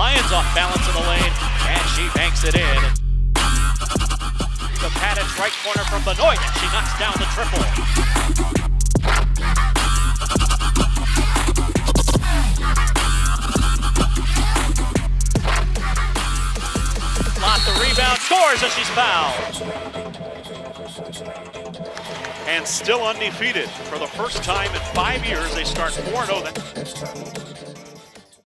Lyons off balance in the lane, and she banks it in. The Paddock right corner from Benoit, and she knocks down the triple. Lot the rebound, scores and she's fouled. And still undefeated. For the first time in five years, they start 4 0.